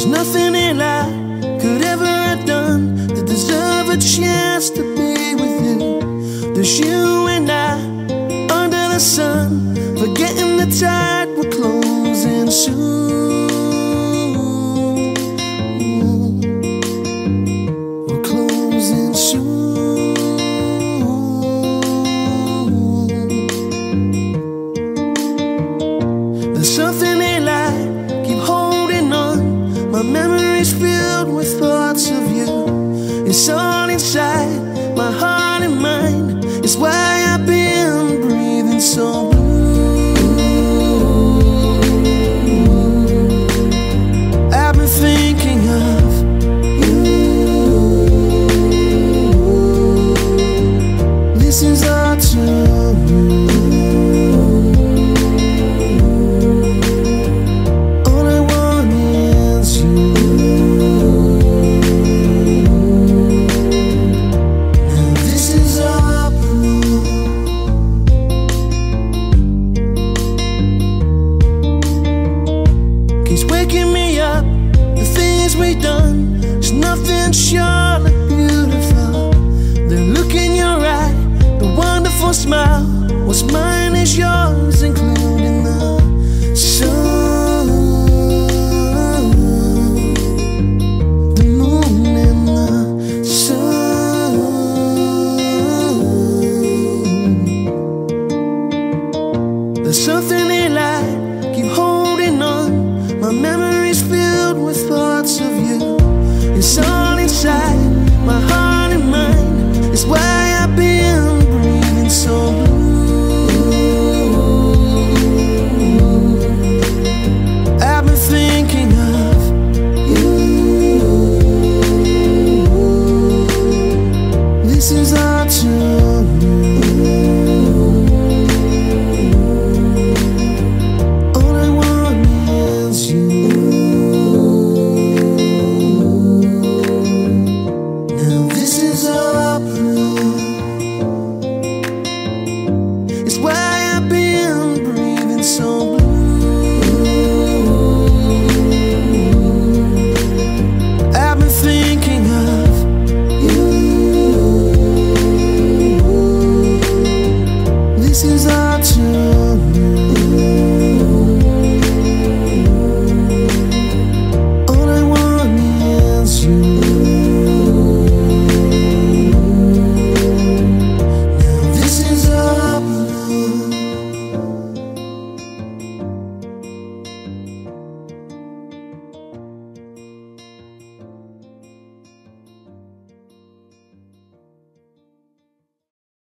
There's nothing that I could ever have done to deserve a chance to be with you. There's you is picking me up. The things we've done is nothing short of beautiful. The look in your eye, the wonderful smile. What's mine is yours, including the sun. The moon and the sun. There's something in life, keep holding. My memories filled with thoughts of you. It's all inside my heart and mind. It's why I've been breathing so blue. I've been thinking of you. This is.